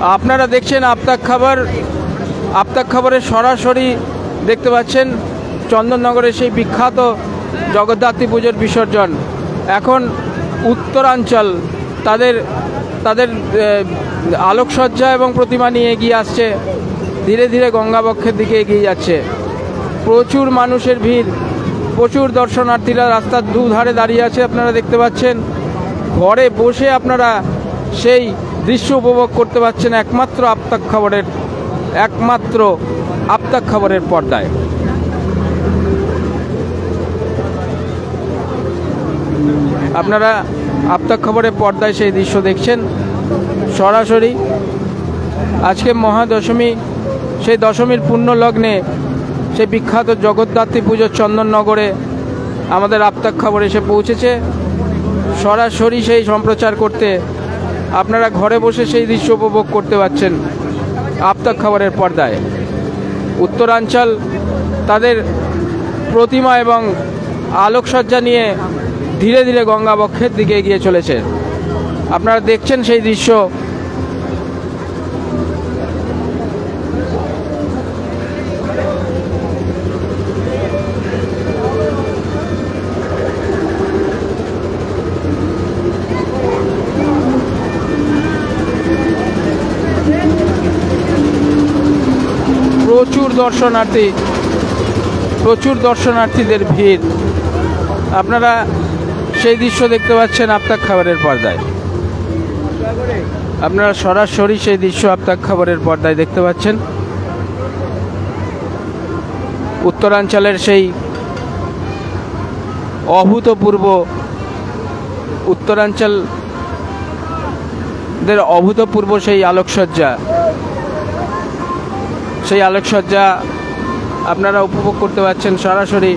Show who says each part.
Speaker 1: আপনারা দেখছেন আপতাক খাবার, আপতাক খাবারের সরাসরি দেখতে পাচ্ছেন চন্দননগরের সেই বিখ্যাত জগদ্ধাত্রী পুজোর বিসর্জন। এখন উত্তরাঞ্চল তাদের তাদের আলোকসজ্জা এবং প্রতিমা নিয়ে এগিয়ে আসছে। ধীরে ধীরে গঙ্গাবক্ষের দিকে এগিয়ে যাচ্ছে। প্রচুর মানুষের ভিড়, প্রচুর দর্শনার্থীরা রাস্তার দুধারে দাঁড়িয়ে আছে, আপনারা দেখতে পাচ্ছেন। ঘরে বসে আপনারা সেই দৃশ্য উপভোগ করতে পারছেন একমাত্র আপতাক খবরের, একমাত্র আপতাক খবরের পর্দায়। আপনারা আপতাক খবরের পর্দায় সেই দৃশ্য দেখছেন। সরাসরি আজকে মহাদশমী, সেই দশমীর পুণ্য লগ্নে সেই বিখ্যাত জগদ্ধাত্রী পুজোর চন্দননগরে আমাদের আপতাক খবর এসে পৌঁছেছে। সরাসরি সেই সম্প্রচার করতে আপনারা ঘরে বসে সেই দৃশ্য উপভোগ করতে পারছেন আপতাক খাবারের পর্দায়। উত্তরাঞ্চল তাদের প্রতিমা এবং আলোকসজ্জা নিয়ে ধীরে ধীরে গঙ্গাবক্ষের দিকে এগিয়ে চলেছে। আপনারা দেখছেন সেই দৃশ্য প্রচুর দর্শনার্থী, প্রচুর দর্শনার্থীদের ভিড়। আপনারা সেই দৃশ্য দেখতে পাচ্ছেন আপতাক খাবারের পর্দায়। আপনারা সরাসরি সেই দৃশ্য আপতাক খাবারের পর্দায় দেখতে পাচ্ছেন। উত্তরাঞ্চলের সেই অভূতপূর্ব উত্তরাঞ্চলদের অভূতপূর্ব সেই আলোকসজ্জা। সেই আলোকসজ্জা আপনারা উপভোগ করতে পারছেন সরাসরি